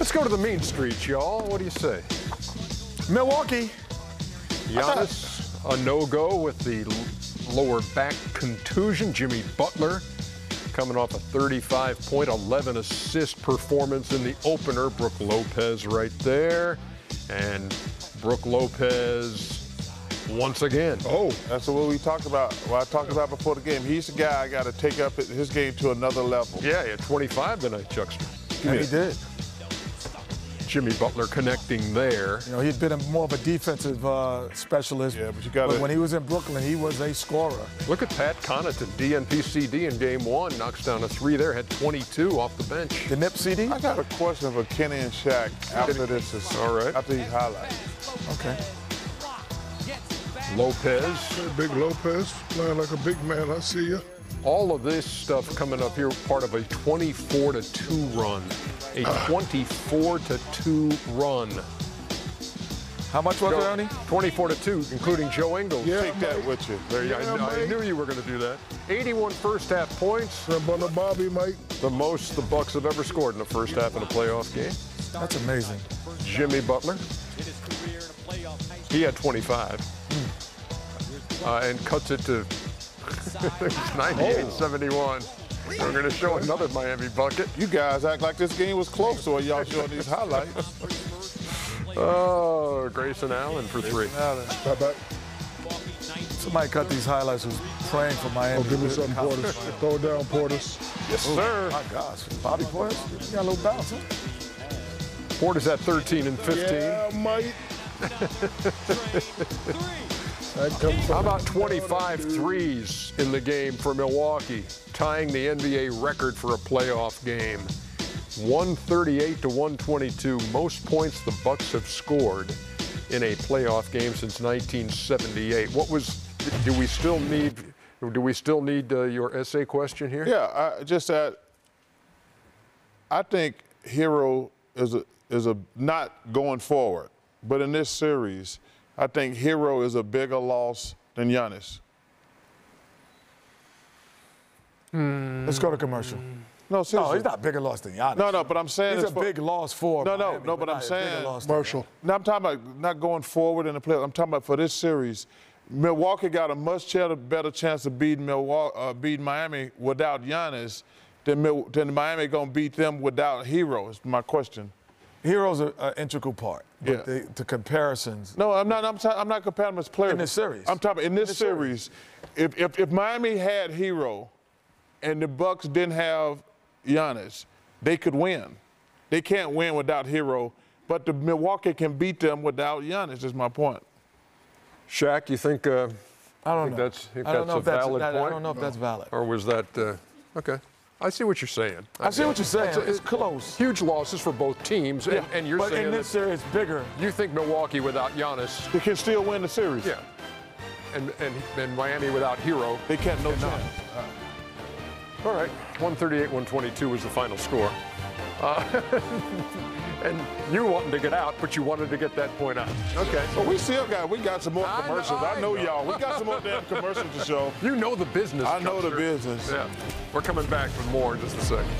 Let's go to the mean streets, y'all. What do you say? Milwaukee. Giannis, a no-go with the lower back contusion. Jimmy Butler coming off a 35-point, 11 assist performance in the opener. Brook Lopez right there. And Brook Lopez once again. Oh, that's what we talked about. What I talked about before the game. He's the guy I got to take up his game to another level. Yeah, he had 25 tonight, Chuckster. And he did. Jimmy Butler connecting there. You know, he'd been a, more of a defensive uh, specialist. Yeah, but you got to. when he was in Brooklyn, he was a scorer. Look at Pat Connaughton, DNP CD in game one, knocks down a three there, had 22 off the bench. DNP CD? I got a question for Kenny and Shaq after this is All right. after these highlights. Okay. Lopez. Big Lopez playing like a big man. I see you. All of this stuff coming up here, part of a 24 to 2 run. A 24 to 2 run. How much was it, Ernie? 24 to 2, including Joe Ingles. Yeah, Take that with you. There you, Yeah, I, I knew you were going to do that. 81 first half points, Brother Bobby, Mike. the most the Bucks have ever scored in the first half in a playoff game. That's amazing. Jimmy Butler. He had 25. Uh, and cuts it to 98 71. We're going to show another Miami bucket. You guys act like this game was close, or y'all showing these highlights. Oh, Grayson Allen for three. Bye bye. Somebody cut these highlights who's praying for Miami. Oh, give me to something. Portis. Throw it down, Portis. Yes, oh, sir. My gosh. Bobby Portis, he got a little bounce, huh? Portis at 13 and 15. Yeah, mate. that comes How about 25 threes in the game for Milwaukee, tying the NBA record for a playoff game? 138 to 122, most points the Bucks have scored in a playoff game since 1978. What was? Do we still need? Do we still need uh, your essay question here? Yeah, I, just that. I think Herro is a is a not going forward, but in this series, I think Herro is a bigger loss than Giannis. Let's go to commercial. No, No, he's not bigger loss than Giannis. No, no, but I'm saying He's it's a for- big loss for No, no, Miami, no, but I'm not a saying- loss than Marshall. No, I'm talking about not going forward in the playoffs. I'm talking about for this series. Milwaukee got a much better chance of beating Milwaukee, uh, beating Miami without Giannis than, Mil- than Miami gonna beat them without Herro. Is my question. Herro's an integral part. But Yeah. the, the comparisons. No, I'm not. I'm, ta- I'm not comparing them as players. In this series. I'm talking in this, this series. If, if if Miami had Herro, and the Bucks didn't have Giannis, they could win. They can't win without Herro, but the Milwaukee can beat them without Giannis. Is my point. Shaq, you think? Uh, I don't think know. that's- think I don't that's know a if that's valid that- I don't know if that's valid. or was that? Uh, okay. I see what you're saying. I see what you're saying. It's- It's close. Huge losses for both teams, and, and you're but saying in this series, bigger. you think Milwaukee without Giannis, They can still win the series. yeah, and and, and Miami without Herro. They can't. No chance. All right, 138, 122 was the final score. Uh, and you wanted to get out, but you wanted to get that point out. Okay. But we still got. We got some more I know- commercials. I I know, know. y'all. We got some more damn commercials to show. You know the business. I know the business. Yeah. We're coming back with more in just a second.